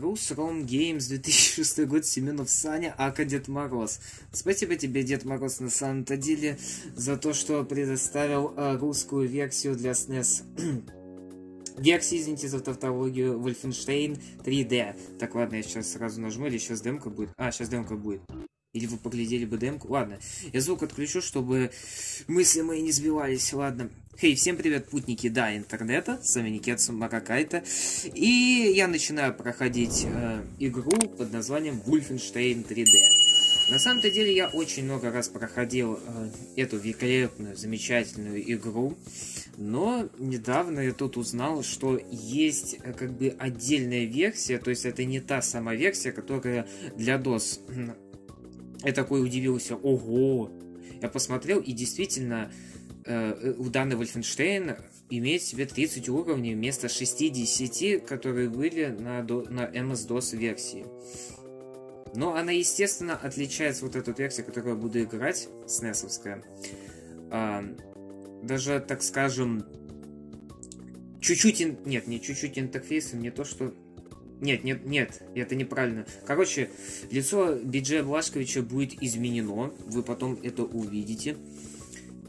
RusRom Games 2006 год Семенов Саня, aka Дед Мороз. Спасибо тебе, Дед Мороз, на самом-то деле, за то, что предоставил э, русскую версию для SNES. Версии, извините за тавтологию, Wolfenstein 3D. Так, ладно, я сейчас сразу нажму, или сейчас демка будет? А, сейчас демка будет. Или вы поглядели бы демку? Ладно, я звук отключу, чтобы мысли мои не сбивались. Ладно. Хей, всем привет, путники, да, интернета. С вами Никетсу Макакайта. И я начинаю проходить э, игру под названием Wolfenstein 3D. На самом-то деле я очень много раз проходил э, эту великолепную, замечательную игру, но недавно я тут узнал, что есть э, как бы отдельная версия, то есть это не та сама версия, которая для DOS. Я такой удивился, ого! Я посмотрел, и действительно, э, у данной Wolfenstein имеет себе 30 уровней вместо 60, которые были на, на MS-DOS версии. Но она, естественно, отличается вот эту версию, которую я буду играть, снесовская. А, даже, так скажем, чуть-чуть... Ин... Нет, не чуть-чуть интерфейсом, не то, что... Нет, нет, нет, это неправильно. Короче, лицо Биджея Блашковича будет изменено, вы потом это увидите.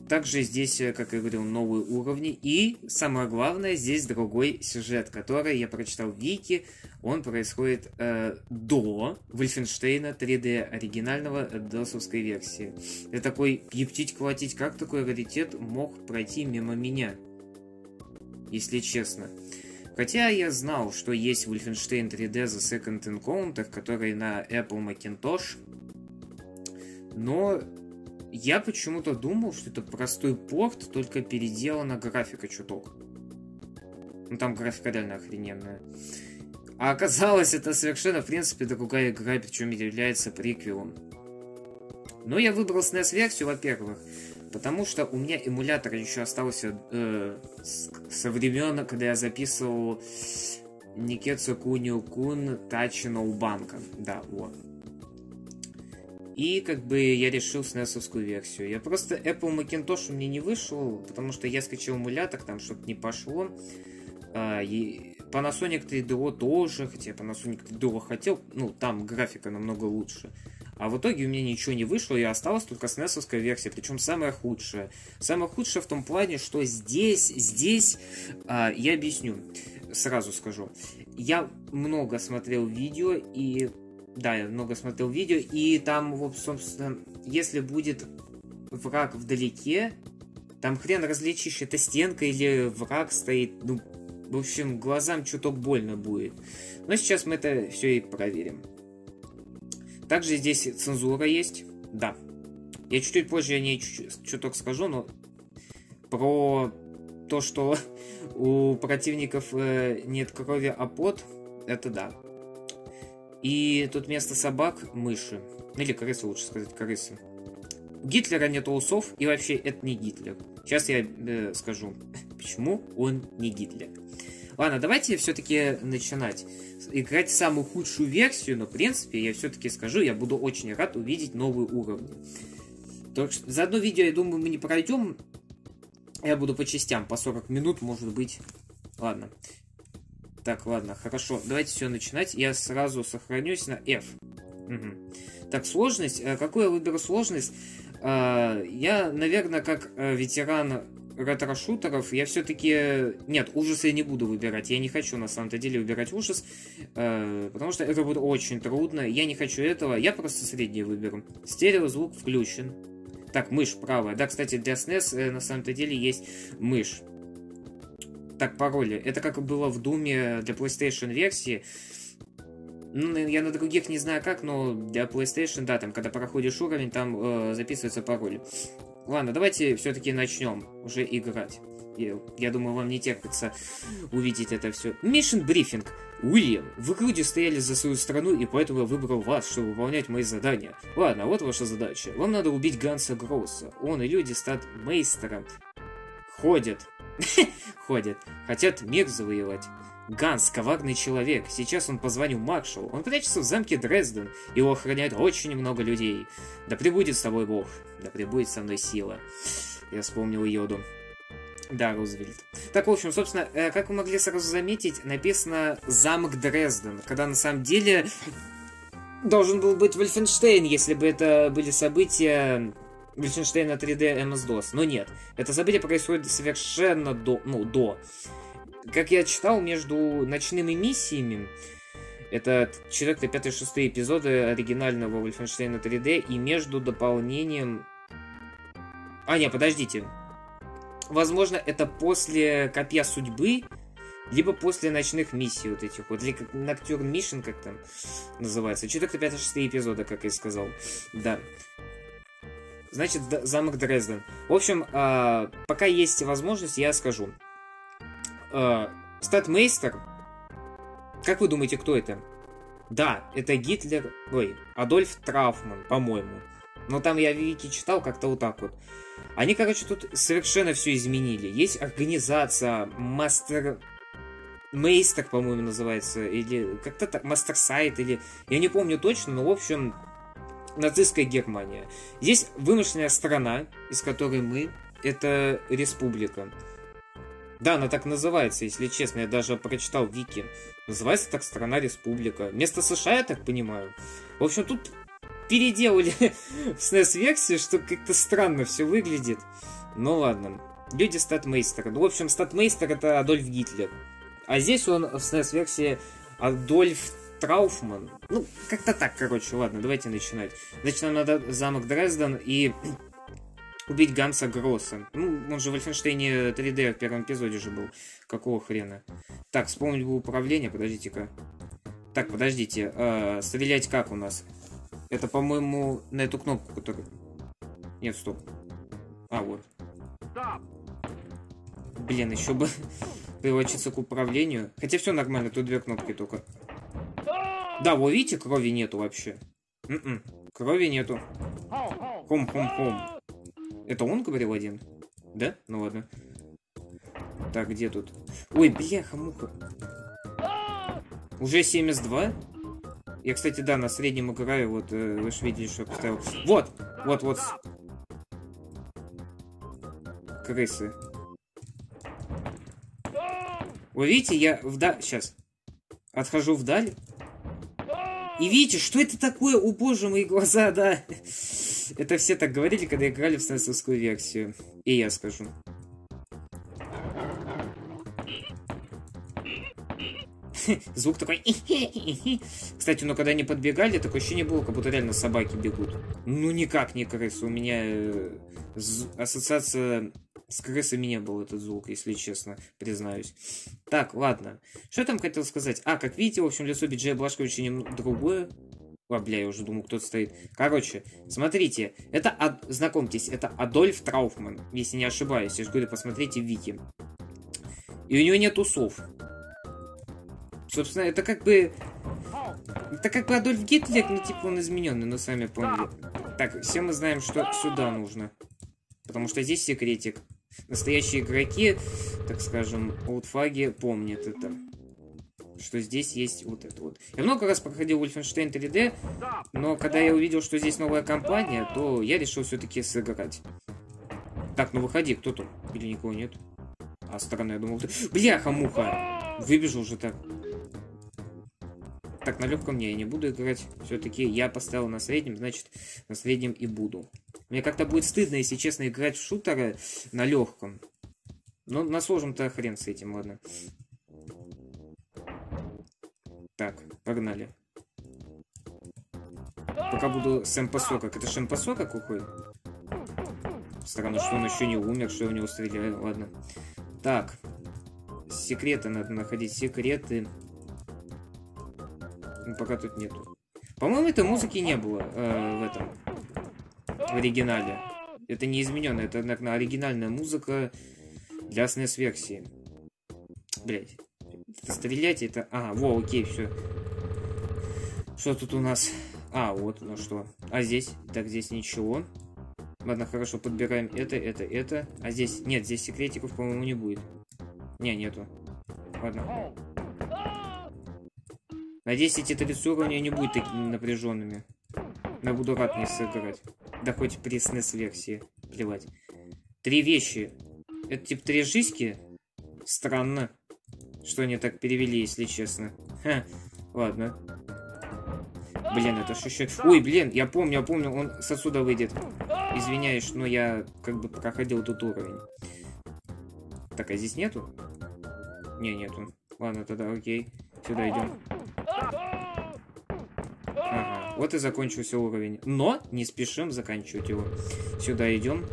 Также здесь, э, как я говорил, новые уровни. И самое главное, здесь другой сюжет, который я прочитал в Вики. Он происходит э, до Вольфенштейна 3D оригинального досовской версии. Я такой, ептить, хватить, как такой раритет мог пройти мимо меня? Если честно. Хотя я знал, что есть Wolfenstein 3D The Second Encounter, который на Apple Macintosh, но я почему-то думал, что это простой порт, только переделана графика чуток. Ну там графика реально охрененная. А оказалось, это совершенно, в принципе, другая игра, причем является приквелом. Но я выбрал SNES-версию, во-первых, потому что у меня эмулятор еще остался э, со времен, когда я записывал Никетсу Кунио Кун Тачи Ноубанка. Да, вот. И как бы я решил SNES версию. Я просто Apple Macintosh у меня не вышел, потому что я скачал эмулятор, там что-то не пошло. А, и Panasonic 3DO тоже, хотя Panasonic 3DO хотел, ну, там графика намного лучше. А в итоге у меня ничего не вышло, и осталась только SNES версия, причем самая худшая. Самая худшая в том плане, что здесь, здесь, а, я объясню, сразу скажу. Я много смотрел видео, и да, я много смотрел видео, и там, вот, собственно, если будет враг вдалеке, там хрен различишь, это стенка или враг стоит, ну, в общем, глазам чуток больно будет. Но сейчас мы это все и проверим. Также здесь цензура есть, да. Я чуть-чуть позже о ней чуток скажу, но про то, что у противников э, нет крови, а пот, это да. И тут вместо собак мыши. Или крысы, лучше сказать, крысы. У Гитлера нет усов, и вообще это не Гитлер. Сейчас я э, скажу, почему он не Гитлер. Ладно, давайте все-таки начинать. Играть самую худшую версию, но в принципе я все-таки скажу, я буду очень рад увидеть новые уровни. Так что за одно видео, я думаю, мы не пройдем. Я буду по частям, по 40 минут, может быть. Ладно. Так, ладно, хорошо. Давайте все начинать. Я сразу сохранюсь на F. Угу. Так, сложность. Э, какую я выберу сложность? Э, я, наверное, как э, ветеран ретро-шутеров, я все-таки... Нет, ужасы я не буду выбирать. Я не хочу, на самом-то деле, выбирать ужас, потому что это будет очень трудно. Я не хочу этого. Я просто средний выберу. Стереозвук включен. Так, мышь правая. Да, кстати, для SNES на самом-то деле есть мышь. Так, пароли. Это как было в Думе для PlayStation версии. Ну, я на других не знаю как, но для PlayStation, да, там, когда проходишь уровень, там э, записывается пароль. Ладно, давайте все-таки начнем уже играть. Я, я думаю, вам не терпится увидеть это все. Mission брифинг. Уильям, вы люди стояли за свою страну, и поэтому я выбрал вас, чтобы выполнять мои задания. Ладно, вот ваша задача. Вам надо убить Ганса Гросса. Он и люди стать мейстером. Ходят. Ходят. Хотят мир завоевать. Ганс – коварный человек. Сейчас он позвонил маршалу. Он прячется в замке Дрезден. Его охраняет очень много людей. Да пребудет с тобой Бог. Да пребудет со мной сила. Я вспомнил Йоду. Да, Рузвельт. Так, в общем, собственно, э, как вы могли сразу заметить, написано «Замок Дрезден», когда на самом деле должен был быть Вольфенштейн, если бы это были события Вольфенштейна 3D MS-DOS. Но нет, это событие происходит совершенно до, ну, до. Как я читал, между ночными миссиями, это 4, 5, 6 эпизоды оригинального Wolfenstein 3D, и между дополнением... А, не, подождите. Возможно, это после Копья Судьбы, либо после ночных миссий вот этих вот, или как Nocturne Mission, как там называется. 4, 5, 6 эпизода, как я и сказал. Да. Значит, замок Дрезден. В общем, э, пока есть возможность, я скажу. Э, Статмейстер, как вы думаете, кто это? Да, это Гитлер, ой, Адольф Трафман, по-моему. Но там я Вики читал как-то вот так вот. Они, короче, тут совершенно все изменили. Есть организация Мастер... Мейстер, по-моему, называется, или как-то так, Мастер Сайт, или... Я не помню точно, но, в общем, нацистская Германия. Здесь вымышленная страна, из которой мы, это республика. Да, она так называется, если честно, я даже прочитал Вики. Называется так страна-республика. Вместо США, я так понимаю. В общем, тут переделали в SNES-версию, что как-то странно все выглядит. Ну ладно. Люди статмейстера. Ну, в общем, статмейстер это Адольф Гитлер. А здесь он в SNES-версии Адольф Трауфман. Ну, как-то так, короче. Ладно, давайте начинать. Значит, нам надо замок Дрезден и убить Ганса Гросса. Ну, он же в Вольфенштейне 3D в первом эпизоде же был. Какого хрена? Так, вспомнить бы управление, подождите-ка. Так, подождите. Э, стрелять как у нас? Это, по-моему, на эту кнопку, которую... Нет, стоп. А, вот. Блин, еще бы приучиться к управлению. Хотя все нормально, тут две кнопки только. Да, вы видите, крови нету вообще. М-м, крови нету. Хом-хом-хом. Это он говорил один? Да? Ну ладно. Так, где тут? Ой, бляха-муха. Уже 72? Я, кстати, да, на среднем играю, вот, э, вы же видели, что я поставил. Вот! Вот, вот. Крысы. Вы видите, я вдаль... Сейчас. Отхожу вдаль. И видите, что это такое? О, боже, мои глаза, да. Это все так говорили, когда играли в сенсовскую версию. И я скажу. Звук такой... Кстати, ну когда они подбегали, такое ощущение было, как будто реально собаки бегут. Ну никак не крысы. У меня э, ассоциация с крысами не был этот звук, если честно, признаюсь. Так, ладно. Что я там хотел сказать? А, как видите, в общем, лицо Биджея Блашковича немного другое. А, бля, я уже думал, кто-то стоит. Короче, смотрите, это, Ад... знакомьтесь, это Адольф Трауфман, если не ошибаюсь. Я же говорю, посмотрите Вики. И у него нет усов. Собственно, это как бы... Это как бы Адольф Гитлер, ну, типа, он измененный, но сами поняли. Так, все мы знаем, что сюда нужно. Потому что здесь секретик. Настоящие игроки, так скажем, олдфаги помнят это что здесь есть вот это вот. Я много раз проходил Wolfenstein 3D, но когда я увидел, что здесь новая компания, то я решил все-таки сыграть. Так, ну выходи, кто тут? Или никого нет? А, странно, я думал, ты... Бляха-муха! Выбежал уже так. Так, на легком не, я не буду играть. Все-таки я поставил на среднем, значит, на среднем и буду. Мне как-то будет стыдно, если честно, играть в шутеры на легком. Но на сложном-то хрен с этим, ладно. Погнали. Пока буду с МП-40. Это же МП-40 какой? Странно, что он еще не умер, что я в него стреляю. Ладно. Так. Секреты надо находить. Секреты. Ну, пока тут нету. По-моему, этой музыки не было э, в этом. В оригинале. Это не измененная. Это, наверное, оригинальная музыка для SNES-версии. Блять. Стрелять это... А, во, окей, все. Что тут у нас? А, вот, ну что. А здесь? Так, здесь ничего. Ладно, хорошо, подбираем это, это, это. А здесь... Нет, здесь секретиков, по-моему, не будет. Не, нету. Ладно. Надеюсь, эти 30 уровня не будут такими напряженными. Я буду рад не сыграть. Да хоть при SNES версии. Плевать. Три вещи. Это типа три жизни? Странно, что они так перевели, если честно. Ха, ладно. Блин, это ж еще... Ой, блин, я помню, я помню, он с отсюда выйдет. Извиняюсь, но я как бы проходил тут уровень. Так, а здесь нету? Не, нету. Ладно, тогда окей. Сюда идем. Ага, вот и закончился уровень. Но не спешим заканчивать его. Сюда идем.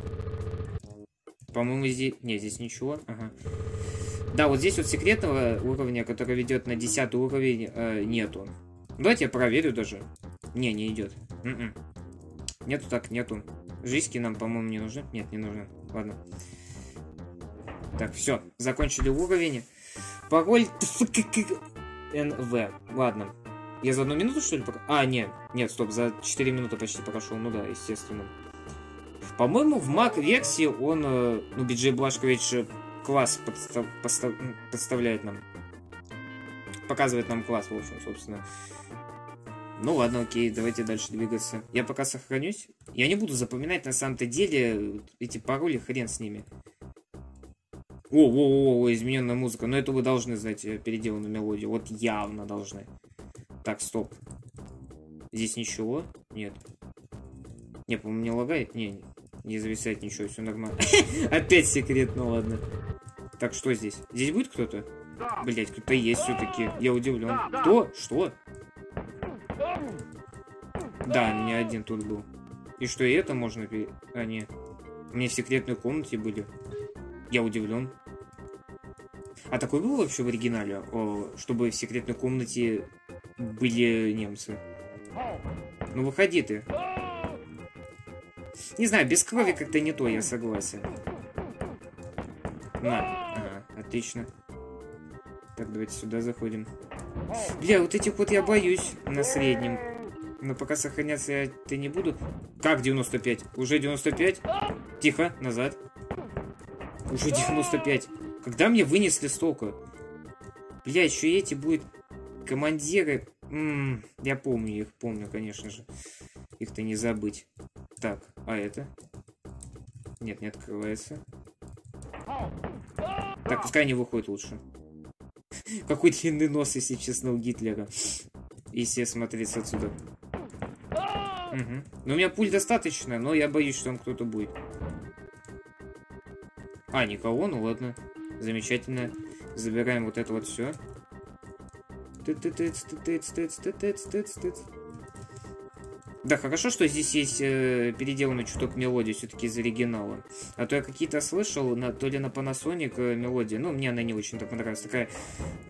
По-моему, здесь... Не, здесь ничего. Ага. Да, вот здесь вот секретного уровня, который ведет на 10 уровень, э, нету. Давайте я проверю даже. Не, не идет. М м-м. Нету так, нету. Жизни нам, по-моему, не нужны. Нет, не нужны. Ладно. Так, все. Закончили уровень. Пароль НВ. Ладно. Я за одну минуту, что ли, пока... А, нет. Нет, стоп, за 4 минуты почти прошел. Ну да, естественно. По-моему, в Mac версии он, э, ну, BJ Блашкович класс подстав... Подстав... подставляет нам. Показывает нам класс, в общем, собственно. Ну ладно, окей, давайте дальше двигаться. Я пока сохранюсь. Я не буду запоминать на самом-то деле эти пароли, хрен с ними. О, о, о, измененная музыка. Но это вы должны знать э, переделанную мелодию. Вот явно должны. Так, стоп. Здесь ничего? Нет. Не, по-моему, не лагает? Не, не зависает ничего, все нормально. Опять секрет, ну ладно. Так, что здесь? Здесь будет кто-то? Блять, кто-то есть все-таки. Я удивлен. Кто? Что? Да, не один тут был. И что, и это можно... А, нет. Мне в секретной комнате были. Я удивлен. А такой был вообще в оригинале, чтобы в секретной комнате были немцы? Ну выходи ты. Не знаю, без крови как-то не то, я согласен. На, ага, отлично. Так, давайте сюда заходим. Бля, вот этих вот я боюсь на среднем. Но пока сохраняться я-то не буду. Как 95? Уже 95? Тихо, назад. Уже 95. Когда мне вынесли столько? Бля, еще эти будут командиры. М -м, я помню их, помню, конечно же. Их-то не забыть. Так, а это? Нет, не открывается. Так, пускай они выходят лучше. Какой длинный нос, если честно, у Гитлера. Если смотреть отсюда. Угу. Ну, у меня пуль достаточно, но я боюсь, что там кто-то будет. А, никого? Ну ладно. Замечательно. Забираем вот это вот все. Да, хорошо, что здесь есть э, переделанный чуток мелодии все-таки из оригинала. А то я какие-то слышал, на, то ли на Panasonic э, мелодия, ну, мне она не очень-то понравилась. Такая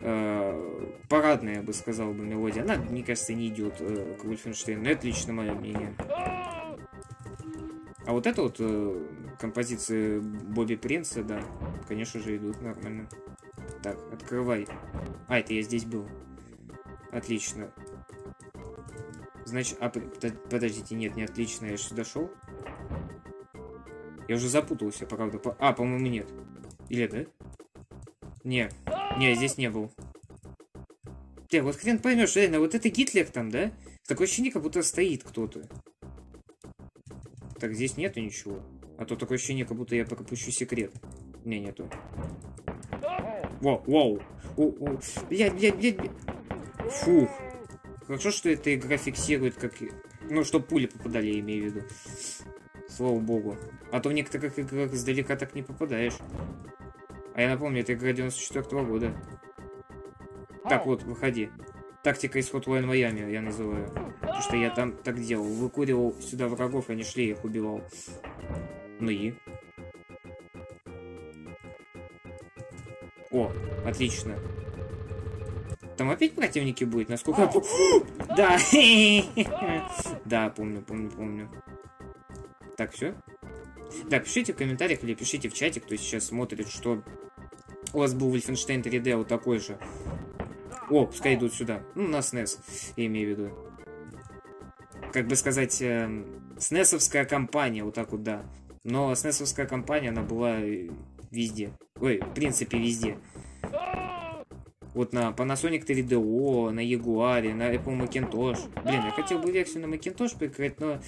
э, парадная, я бы сказал, бы, мелодия. Она, мне кажется, не идет э, к Wolfenstein, но это лично мое мнение. А вот это вот э, композиции Бобби Принца, да, конечно же, идут нормально. Так, открывай. А, это я здесь был. Отлично. Значит, а, подождите, нет, не отлично, я сюда шел. Я уже запутался, правда. А, по-моему, нет. Или да? Не, не, здесь не был. Бля, вот хрен поймешь, реально, вот это Гитлер там, да? Такое ощущение, как будто стоит кто-то. Так, здесь нету ничего. А то такое ощущение, как будто я пропущу секрет. Не, нету. Во, вау. О, о. Блядь, блядь, блядь, блядь. Фух. Хорошо, что эта игра фиксирует, как... Ну, чтобы пули попадали, я имею в виду. Слава богу. А то в некоторых играх издалека так не попадаешь. А я напомню, это игра 94 -го года. Так, вот, выходи. Тактика исход Лайн Майами я называю. Потому что я там так делал. Выкуривал сюда врагов, они шли, их убивал. Ну и? О, отлично. Там опять противники будет, насколько я помню. Да. Да, помню, помню, помню. Так, все? Да, пишите в комментариях или пишите в чате, кто сейчас смотрит, что у вас был Wolfenstein 3D вот такой же. О, пускай идут сюда. Ну, на SNES, я имею в виду. Как бы сказать, э, SNESовская компания, вот так вот, да. Но SNESовская компания, она была везде. Ой, в принципе, везде. Вот на Panasonic 3DO, на Jaguar, на Apple Macintosh. Блин, я хотел бы версию на Macintosh прикрыть, но...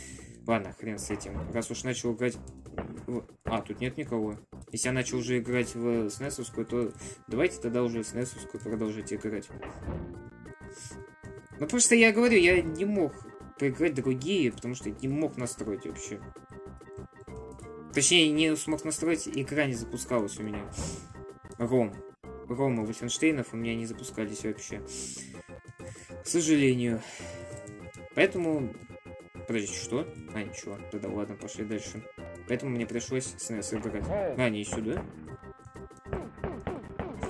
Ладно, хрен с этим. Раз уж начал играть... А, тут нет никого. Если я начал уже играть в снесовскую, то давайте тогда уже снесовскую продолжить играть. Ну просто я говорю, я не мог поиграть другие, потому что не мог настроить вообще. Точнее, не смог настроить, игра не запускалась у меня. Ром. Рома Вольфенштейнов у меня не запускались вообще. К сожалению. Поэтому... Подождите, что? А, ничего. Тогда ладно, пошли дальше. Поэтому мне пришлось с NES играть. А, не сюда.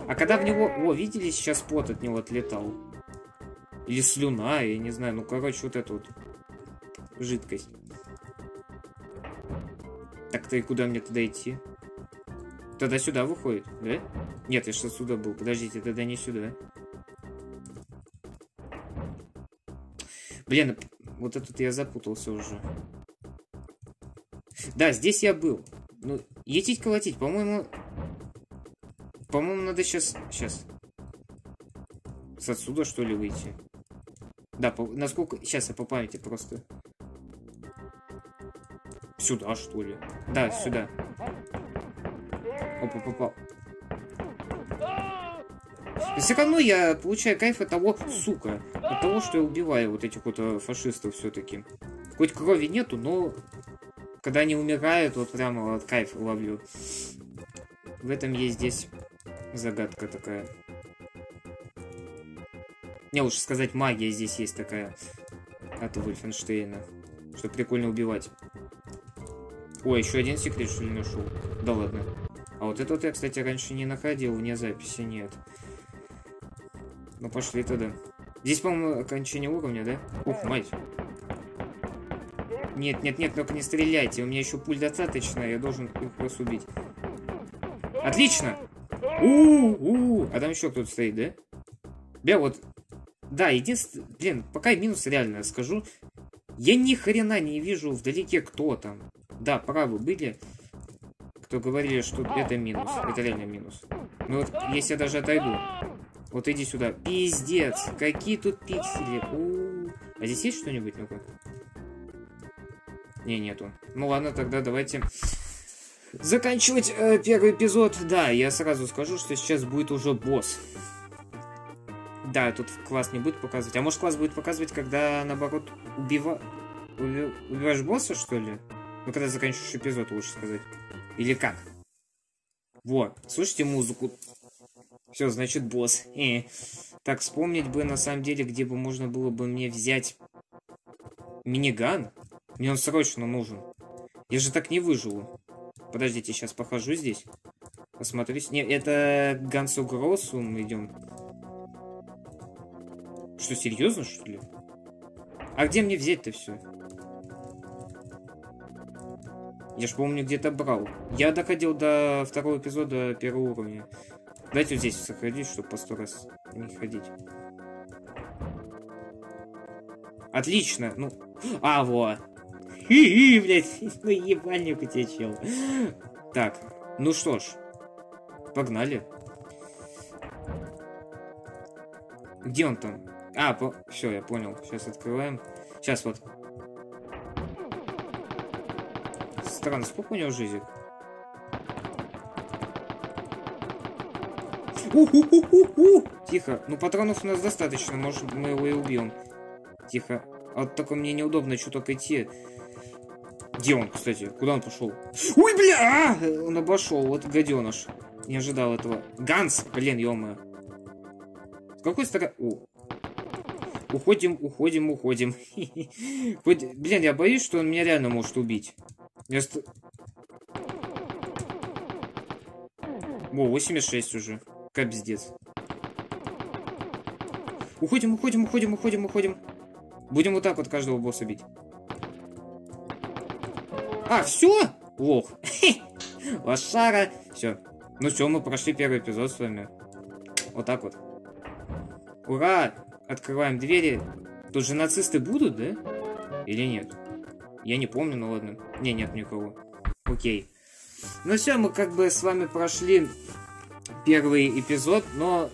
А когда в него... О, видели, сейчас пот от него отлетал. Или слюна, я не знаю. Ну, короче, вот эту вот жидкость. Так-то и куда мне туда идти? Тогда сюда выходит, да? Нет, я что сюда был. Подождите, тогда не сюда. Блин, вот этот я запутался уже. Да, здесь я был. Ну, етить колотить, по-моему... По-моему, надо сейчас... Сейчас. С отсюда, что ли, выйти? Да, по... насколько... Сейчас я по памяти просто... Сюда, что ли? Да, сюда. Опа, попал. Все равно я получаю кайф от того, сука, от того, что я убиваю вот этих вот э, фашистов все-таки. Хоть крови нету, но когда они умирают, вот прямо вот кайф ловлю. В этом есть здесь загадка такая. Не, лучше сказать, магия здесь есть такая от Вольфенштейна. Что прикольно убивать. Ой, еще один секрет, что ли, нашел? Да ладно. А вот этот я, кстати, раньше не находил, вне записи нет. Ну, пошли туда. Здесь, по-моему, окончание уровня, да? Ух, мать. Нет, нет, нет, только не стреляйте. У меня еще пуль достаточно, я должен их просто убить. Отлично! У-у-у! А там еще кто-то стоит, да? Бля, вот... Да, единственное... Блин, пока минус реально скажу. Я ни хрена не вижу вдалеке, кто там. Да, правы были, кто говорили, что это минус. Это реально минус. Ну вот, если я даже отойду. Вот иди сюда. Пиздец. Какие тут пиксели. У -у -у. А здесь есть что-нибудь? Ну-ка. Не, нету. Ну ладно, тогда давайте заканчивать э, первый эпизод. Да, я сразу скажу, что сейчас будет уже босс. Да, тут класс не будет показывать. А может класс будет показывать, когда, наоборот, убива... Уби... убиваешь босса, что ли? Ну, когда заканчиваешь эпизод, лучше сказать. Или как? Вот, слышите музыку? Все, значит, босс. Э. Так, вспомнить бы, на самом деле, где бы можно было бы мне взять миниган. Мне он срочно нужен. Я же так не выживу. Подождите, сейчас похожу здесь. Посмотрите. Не, это Гансу Гроссу мы идем. Что, серьезно, что ли? А где мне взять-то все? Я ж помню, где-то брал. Я доходил до второго эпизода первого уровня. Давайте вот здесь сохранить, чтобы по сто раз не ходить. Отлично. Ну, а, вот. Хи-хи, блядь, ну ебальник у тебя, чел. Так, ну что ж, погнали. Где он там? А, по... все, я понял. Сейчас открываем. Сейчас вот. Странно, сколько у него Тихо. Ну, патронов у нас достаточно. Может, мы его и убьем. Тихо. А вот только мне неудобно чуток идти. Где он, кстати? Куда он пошел? Ой, бля! А! Он обошел. Вот гаденыш. Не ожидал этого. Ганс! Блин, ё С какой стороны... О. Уходим, уходим, уходим. Блин, я боюсь, что он меня реально может убить. Я. О, 86 уже. Капздец. Уходим, уходим, уходим, уходим, уходим. Будем вот так вот каждого босса бить. А, все? Лох. Лошара. Все. Ну все, мы прошли первый эпизод с вами. Вот так вот. Ура! Открываем двери. Тут же нацисты будут, да? Или нет? Я не помню, но ладно. Не, нет никого. Окей. Ну все, мы как бы с вами прошли первый эпизод, но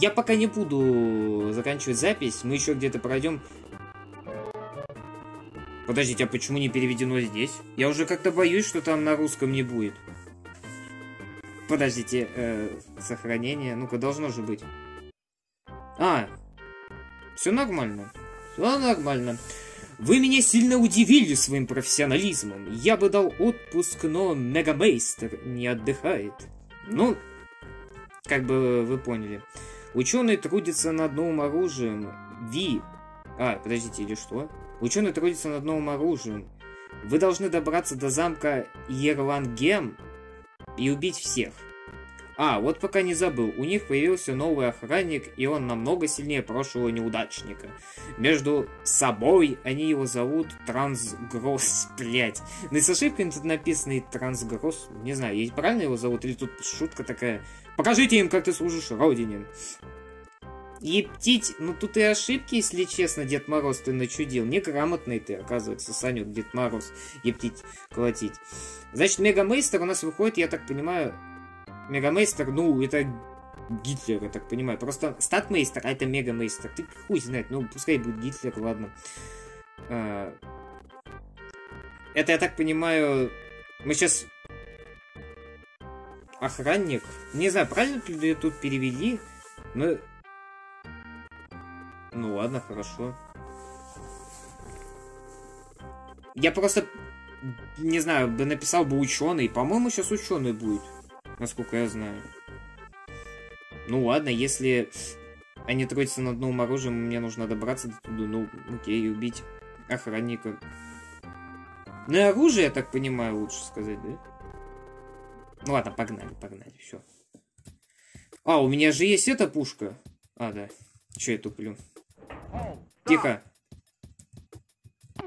я пока не буду заканчивать запись. Мы еще где-то пройдем Подождите, а почему не переведено здесь? Я уже как-то боюсь, что там на русском не будет. Подождите, э, сохранение. Ну-ка, должно же быть. А, все нормально. Все нормально. Вы меня сильно удивили своим профессионализмом. Я бы дал отпуск, но Мегамейстер не отдыхает. Ну, как бы вы поняли. Ученые трудятся над новым оружием. Ви. А, подождите, или что? Ученые трудятся над новым оружием. Вы должны добраться до замка Ерлангем и убить всех. А, вот пока не забыл, у них появился новый охранник, и он намного сильнее прошлого неудачника. Между собой они его зовут Трансгросс, блять. Ну и с ошибкой тут написано Трансгросс, не знаю, есть правильно его зовут, или тут шутка такая. Покажите им, как ты служишь родине. Ептить, ну тут и ошибки, если честно, Дед Мороз ты начудил. Неграмотный ты, оказывается, Саню, Дед Мороз, ептить, колотить. Значит, Мегамейстер у нас выходит, я так понимаю, Мегамейстер, ну, это Гитлер, я так понимаю. Просто статмейстер, а это мегамейстер. Ты хуй знает, ну, пускай будет Гитлер, ладно. А... Это, я так понимаю, мы сейчас... Охранник. Не знаю, правильно ли тут перевели, но ну ладно, хорошо. Я просто, не знаю, бы написал бы ученый. По-моему, сейчас ученый будет, насколько я знаю. Ну ладно, если они трудятся над новым оружием, мне нужно добраться до туда, ну, окей, убить охранника. Ну и оружие, я так понимаю, лучше сказать, да? Ну ладно, погнали, погнали, все. А, у меня же есть эта пушка. А, да. Че я туплю? Тихо.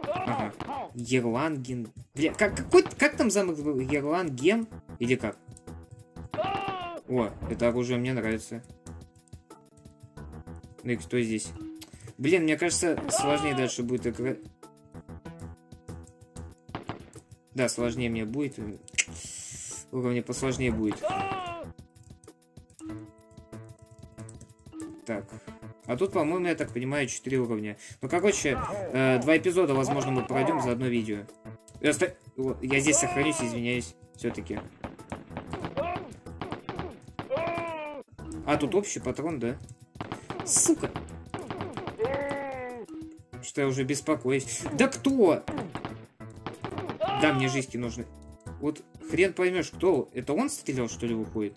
Ага. Ерланген. Бля, как, какой, как там замок? Ерланген? Или как? О, это оружие мне нравится. Ну и кто здесь? Блин, мне кажется, сложнее дальше будет играть. Да, сложнее мне будет. Уровня посложнее будет. Так. А тут, по-моему, я так понимаю, 4 уровня. Ну, короче, э, два эпизода, возможно, мы пройдем за одно видео. Я, ста... я здесь сохранюсь, извиняюсь, все-таки. А, тут общий патрон, да? Сука! Что я уже беспокоюсь. Да кто? Да, мне жизни нужны. Вот хрен поймешь, кто. Это он стрелял, что ли, выходит?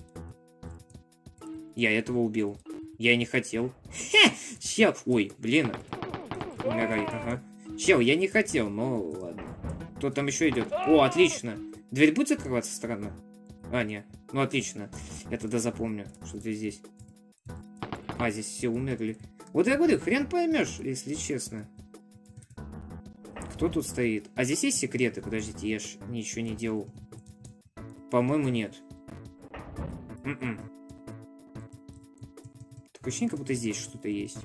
Я этого убил. Я не хотел. Хе! Чел! Ой, блин. Умирай, ага. Чел, я не хотел, но ладно. Кто там еще идет? О, отлично. Дверь будет закрываться странно? А, нет. Ну, отлично. Я тогда запомню, что ты здесь. А, здесь все умерли. Вот я говорю, хрен поймешь, если честно. Кто тут стоит? А здесь есть секреты? Подождите, я ж ничего не делал. По-моему, нет. М м-м. -м. Такое ощущение, как будто здесь что-то есть.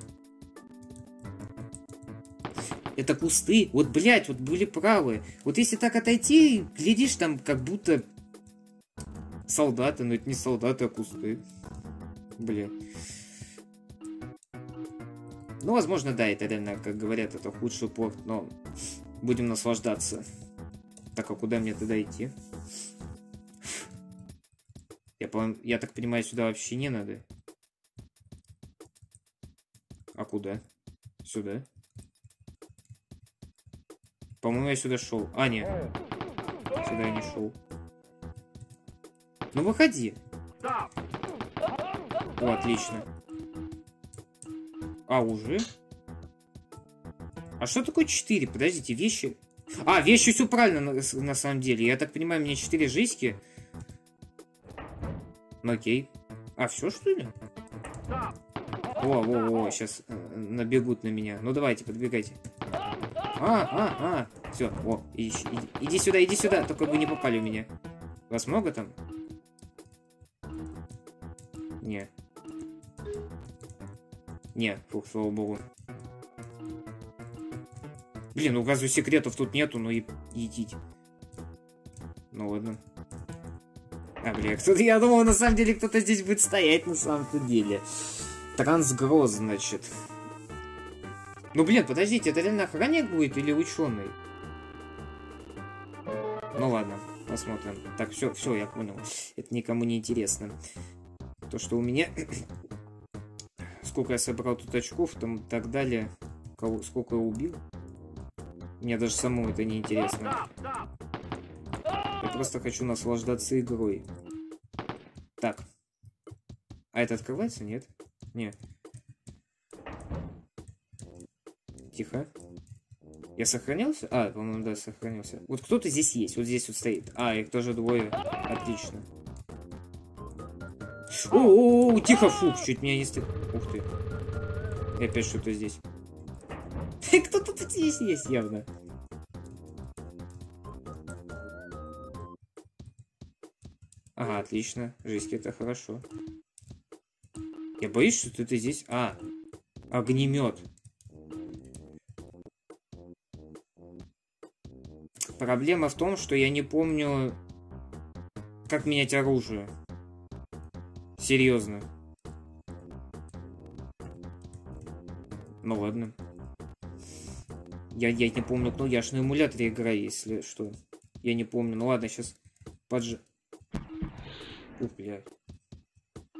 Это кусты. Вот, блядь, вот были правы. Вот если так отойти, глядишь, там как будто солдаты, но это не солдаты, а кусты. Блин. Ну, возможно, да, это реально, как говорят, это худший порт, но будем наслаждаться. Так, а куда мне туда идти? Я, я так понимаю, сюда вообще не надо. А куда? Сюда? По-моему, я сюда шел. А, нет. Сюда я не шел. Ну, выходи. О, отлично. А, уже? А что такое 4? Подождите, вещи... А, вещи все правильно на, на самом деле. Я так понимаю, у меня 4 жизни. Ну, окей. А, все что ли? Во, во, во, сейчас э, набегут на меня. Ну давайте, подбегайте. А, а, а. Все, о, иди, иди, иди сюда, иди сюда. Только бы не попали в меня. Вас много там? Не, фух, слава богу. Блин, ну газу секретов тут нету, ну и идите. Ну ладно. А, блин, кто-то, я думал, на самом деле кто-то здесь будет стоять на самом-то деле. Трансгроз, значит. Ну, блин, подождите, это реально охранник будет или ученый? Ну ладно. Посмотрим. Так, все, все, я понял. Это никому не интересно. То, что у меня... сколько я собрал тут очков, там так далее. Кого, сколько я убил. Мне даже самому это не интересно. Я просто хочу наслаждаться игрой. Так. А это открывается? Нет? Нет. Тихо. Я сохранился? А, по-моему, да, сохранился. Вот кто-то здесь есть, вот здесь вот стоит. А, их тоже двое. Отлично. О, -о, -о, тихо, фу, чуть меня не стыд. Ух ты. И опять что-то здесь. Кто-то тут здесь есть явно. Ага, отлично. Жизнь это хорошо. Я боюсь, что ты здесь... А, огнемет. Проблема в том, что я не помню, как менять оружие. Серьезно. Ну ладно. Я, я не помню, ну я ж на эмуляторе играю, если что. Я не помню. Ну ладно, сейчас подж... Ух, блядь.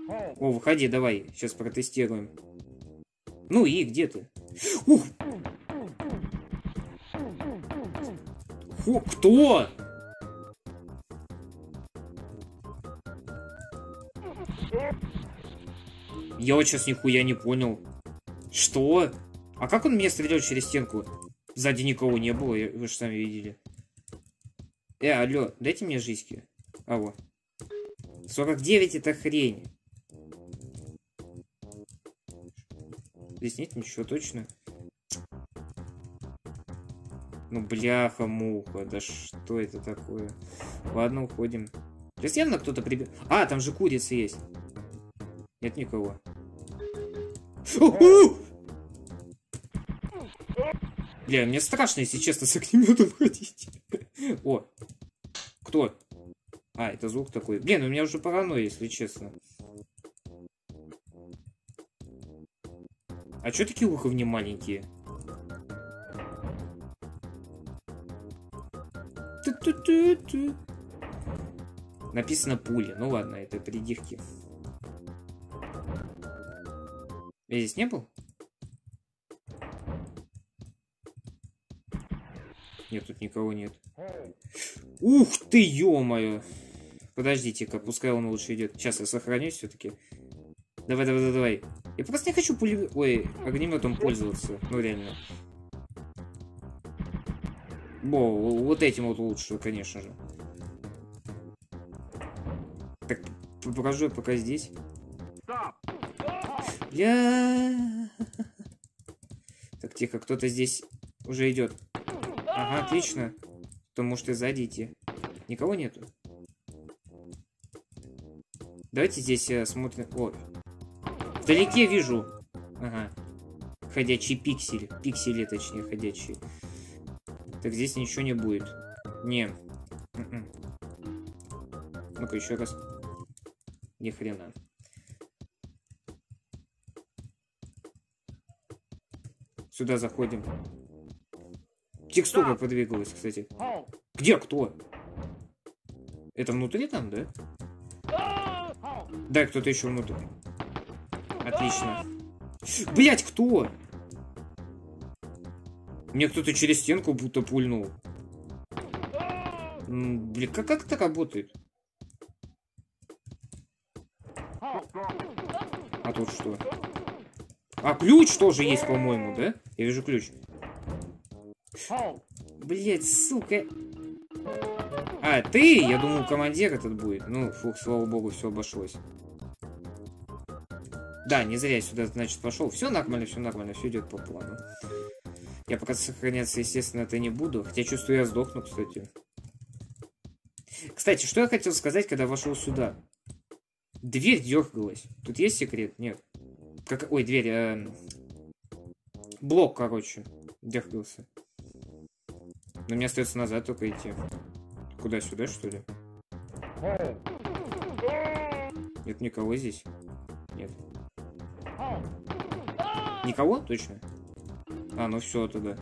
О, выходи, давай. Сейчас протестируем. Ну и где ты? Ух! Фу, кто? Я вот сейчас нихуя не понял. Что? А как он меня стрелял через стенку? Сзади никого не было, вы же сами видели. Э, алло, дайте мне жизньки. А вот. 49 это хрень. Здесь нет ничего точно. Ну, бляха-муха, да что это такое? Ладно, уходим. Сейчас явно кто-то прибег... А, там же курица есть. Нет никого. Бля, мне страшно, если честно, с огнеметом ходить. О, кто? А, это звук такой. Блин, у меня уже паранойя, если честно. А чё такие уровни маленькие? Написано пули. Ну ладно, это придирки. Я здесь не был? Нет, тут никого нет. Ух ты, ё-моё! Подождите-ка, пускай он лучше идет. Сейчас я сохранюсь все-таки. Давай, давай, давай, давай. Я просто не хочу пули... Ой, огнеметом пользоваться. Ну, реально. Бо, вот этим вот лучше, конечно же. Так, покажу я пока здесь. Бля. Так, тихо, кто-то здесь уже идет. Ага, отлично. То может и идти. Никого нету. Давайте здесь э, смотрим. О, вдалеке вижу. Ага. Ходячие пиксели. Пиксели, точнее, ходячие. Так, здесь ничего не будет. Не. М-м. Ну-ка, еще раз. Ни хрена. Сюда заходим. Текстура подвигалась, кстати. Где кто? Это внутри там, да? Да, кто-то еще внутри. Отлично. Блять, кто? Мне кто-то через стенку будто пульнул. Блин, как, как это работает? А тут что? А ключ тоже есть, по-моему, да? Я вижу ключ. Блять, сука. А, ты? Я думал, командир этот будет. Ну, фух, слава богу, все обошлось. Да, не зря я сюда, значит, пошел. Все нормально, все нормально, все идет по плану. Я пока сохраняться, естественно, это не буду. Хотя чувствую, я сдохну, кстати. Кстати, что я хотел сказать, когда вошел сюда? Дверь дергалась. Тут есть секрет? Нет. Как... Ой, дверь. Э... Блок, короче, дергался. Но мне остается назад только идти. Куда, сюда, что ли? Нет никого здесь? Нет. Никого? Точно? А, ну все, туда.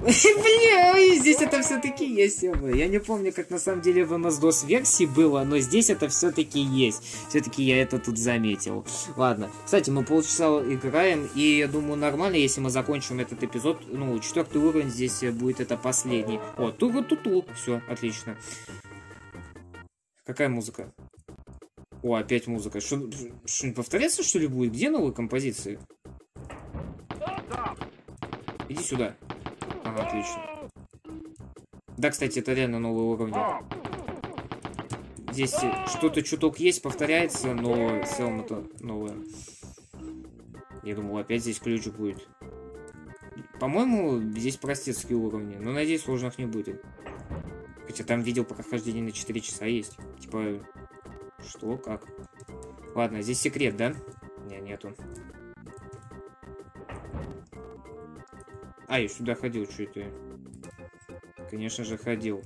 Бля, здесь это все-таки есть. Я не помню, как на самом деле в MS-DOS версии было, но здесь это все-таки есть. Все-таки я это тут заметил. Ладно. Кстати, мы полчаса играем, и я думаю, нормально, если мы закончим этот эпизод. Ну, четвертый уровень здесь будет это последний. О, ту-ту-ту. Все, отлично. Какая музыка? О, опять музыка. Что-нибудь повторяться, что ли, будет? Где новые композиции? Иди сюда. Ага, отлично. Да, кстати, это реально новый уровень. Здесь что-то чуток есть, повторяется, но в целом это новое. Я думал, опять здесь ключ будет. По-моему, здесь простецкие уровни, но надеюсь, сложных не будет. Хотя там видео прохождение на 4 часа есть. Типа, что, как? Ладно, здесь секрет, да? Не, нету. А, я сюда ходил, что это? Конечно же, ходил.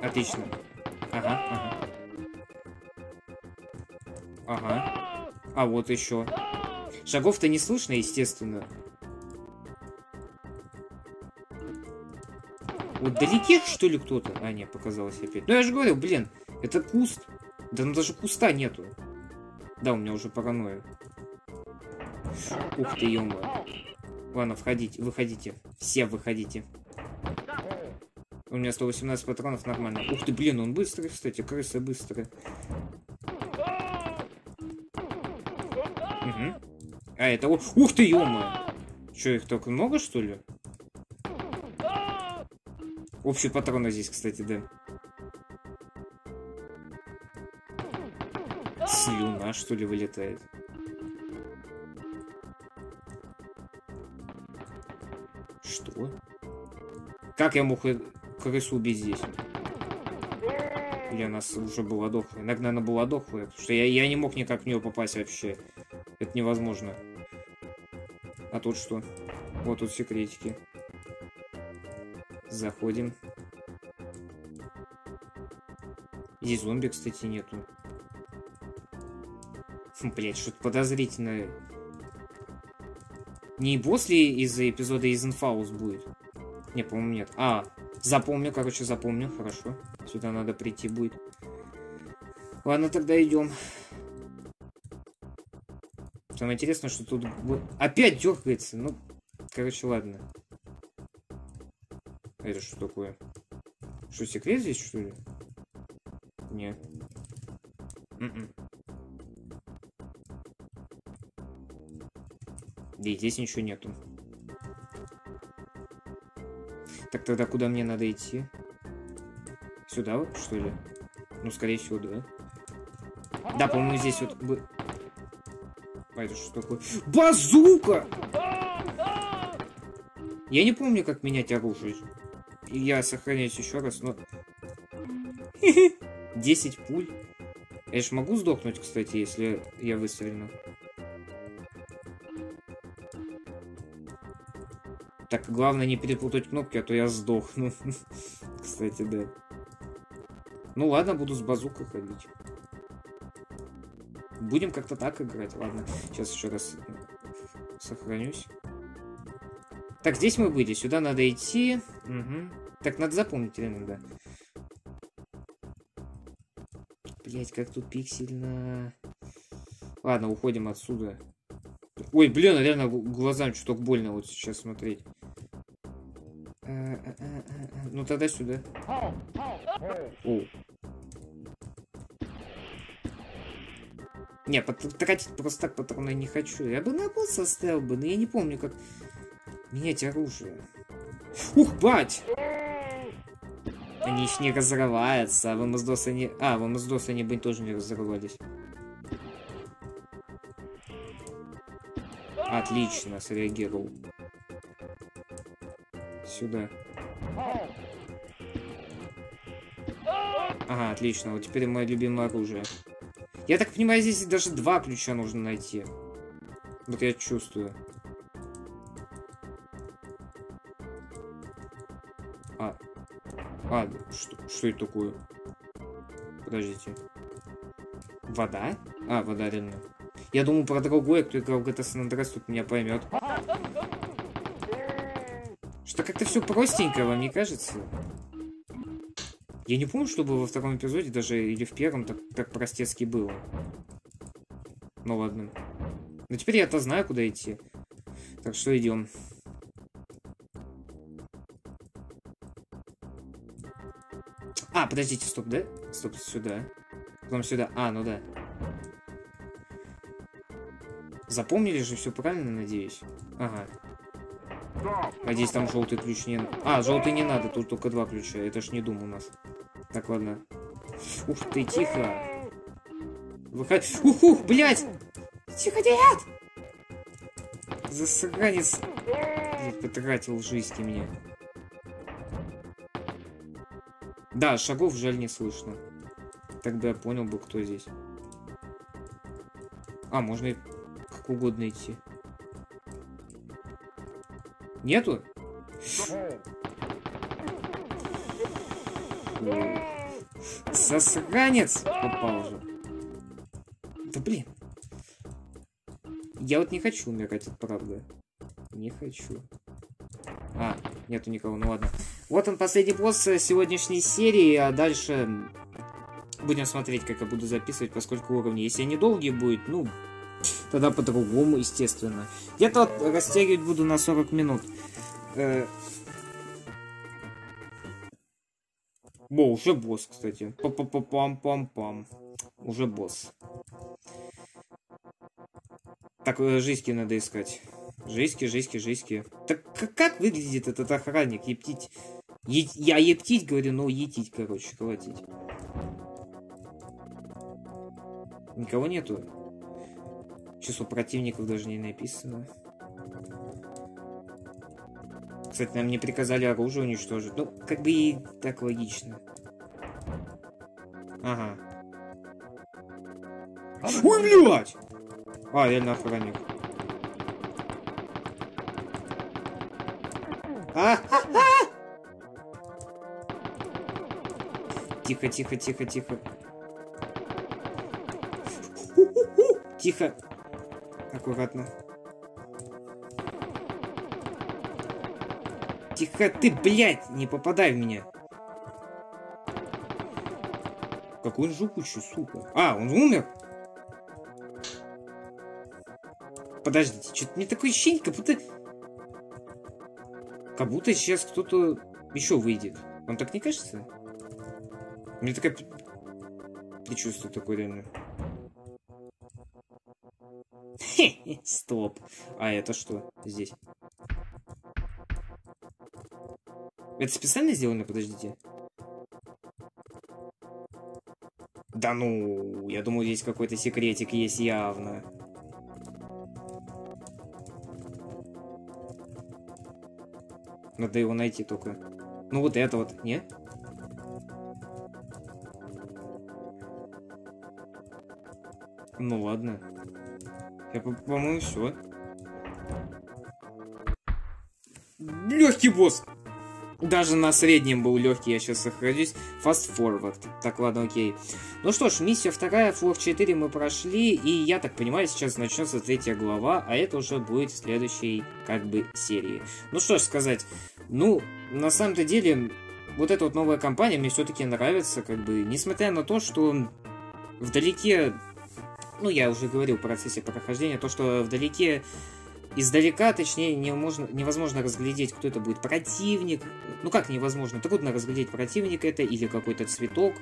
Отлично. Ага, ага. Ага. А, вот еще. Шагов-то не слышно, естественно. Вот далеки, что ли, кто-то? А, нет, показалось опять. Ну, я же говорил, блин, это куст. Да там даже куста нету. Да, у меня уже паранойя. Ух ты, ё Ладно, входите, выходите. Все выходите. У меня 118 патронов, нормально. Ух ты, блин, он быстрый, кстати, крыса быстрая. Угу. А, это... Ух ты, ё Че, их только много, что ли? Общие патроны здесь, кстати, да. Слюна, что ли, вылетает? Как я мог крысу убить здесь? Или она уже была дохлая? Иногда она была дохлая. Потому что я, я не мог никак в нее попасть вообще. Это невозможно. А тут что? Вот тут секретики. Заходим. Здесь зомби, кстати, нету. Блять, что-то подозрительное. Не босс ли из эпизода из Инфаус будет? Не, по-моему, нет. А, запомню, короче, запомню. Хорошо. Сюда надо прийти будет. Ладно, тогда идем. Самое интересное, что тут опять дергается. Ну, короче, ладно. Это что такое? Что, секрет здесь, что ли? Не. М-м. Да и здесь ничего нету. Так тогда куда мне надо идти? Сюда, что ли? Ну, скорее всего, да. Да, по-моему, здесь вот... А это что такое? Базука! Я не помню, как менять оружие. Я сохраняюсь еще раз, но... 10 пуль. Я же могу сдохнуть, кстати, если я выстрелю. Так, главное не перепутать кнопки, а то я сдохну. Кстати, да. Ну ладно, буду с базукой ходить. Будем как-то так играть. Ладно, сейчас еще раз сохранюсь. Так, здесь мы были. Сюда надо идти. Угу. Так, надо запомнить реально, да. Блять, как тут пиксельно. Ладно, уходим отсюда. Ой, блин, реально глазам чуток больно вот сейчас смотреть. Ну тогда сюда. О. Не, тратить просто так патроны не хочу. Я бы на пол составил бы, но я не помню, как менять оружие. Ух, бать! Они еще не разрываются, а в МСДОС они... А, в МСДОС они бы тоже не разрывались. Отлично, среагировал. Сюда. Ага, отлично. Вот теперь мое любимое оружие. Я так понимаю, здесь даже два ключа нужно найти. Вот я чувствую. А. А, что, что это такое? Подождите. Вода? А, вода реально. Я думаю про другое, кто играл в GTA San Andreas, тут меня поймет. Что как-то все простенько, вам не кажется? Я не помню, чтобы во втором эпизоде даже или в первом так, так простецки было. Ну ладно. Но теперь я-то знаю, куда идти. Так что идем. А, подождите, стоп, да? Стоп, сюда. Потом сюда. А, ну да. Запомнили же все правильно, надеюсь? Ага. Надеюсь, там желтый ключ не... А, желтый не надо, тут только два ключа. Это ж не дум у нас. Так, ладно. Ух ты, тихо. Выходи. Уху, блядь! Тихо, нет! Засранец. Потратил жизнь мне. Да, шагов жаль не слышно. Так бы я понял бы, кто здесь. А, можно и как угодно идти. Нету? Засранец! Попал же. Да блин. Я вот не хочу умирать от правды. Не хочу. А, нету никого, ну ладно. Вот он, последний босс сегодняшней серии, а дальше будем смотреть, как я буду записывать, поскольку уровни. Если они долгие будут, ну, тогда по-другому, естественно. Где-то растягивать буду на 40 минут. Э... Во, уже босс, кстати. Па-па-па-пам-пам-пам. Уже босс. Так, э, жизньки надо искать. Жизньки, жизньки, жизньки. Так как выглядит этот охранник? Ептить. Е я ептить говорю, но етить, короче, колотить. Никого нету. Число противников даже не написано. Кстати, нам не приказали оружие уничтожить. Ну, как бы и так логично. Ага. Ой, блядь! А, реально охранник. А, а, а! Тихо, тихо, тихо, тихо. Тихо. Аккуратно. Тихо ты, блядь, не попадай в меня. Какой он жукучий, сука. А, он умер? Подождите, что-то мне такое ощущение, как будто... Как будто сейчас кто-то еще выйдет. Вам так не кажется? Мне такое предчувствие такое реально. Стоп. А это что здесь? Это специально сделано? Подождите. Да ну, я думаю, здесь какой-то секретик есть явно. Надо его найти только. Ну вот это вот, нет? Ну ладно. Я, по-моему, все. Легкий босс! Даже на среднем был легкий, я сейчас сохранюсь. Fast forward. Так, ладно, окей. Ну что ж, миссия вторая, флор 4 мы прошли, и я так понимаю, сейчас начнется третья глава, а это уже будет в следующей, как бы, серии. Ну что ж сказать, ну, на самом-то деле, вот эта вот новая компания мне все-таки нравится, как бы, несмотря на то, что вдалеке ну, я уже говорил в процессе прохождения, то, что вдалеке, издалека, точнее, невозможно, невозможно разглядеть, кто это будет противник. Ну, как невозможно? Трудно разглядеть противника это или какой-то цветок.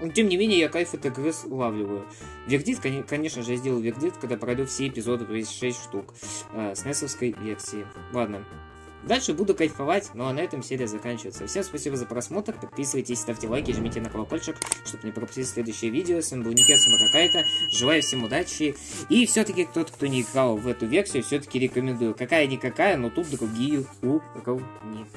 Но, тем не менее, я кайф от игры улавливаю. Вердит, конечно же, я сделал вердит, когда пройду все эпизоды, то есть 6 штук, э, с несовской версии. Ладно, Дальше буду кайфовать, ну а на этом серия заканчивается. Всем спасибо за просмотр, подписывайтесь, ставьте лайки, жмите на колокольчик, чтобы не пропустить следующее видео. С вами был Никет Самаракайта, желаю всем удачи. И все-таки тот, кто не играл в эту версию, все-таки рекомендую. Какая-никакая, но тут другие у кого нет.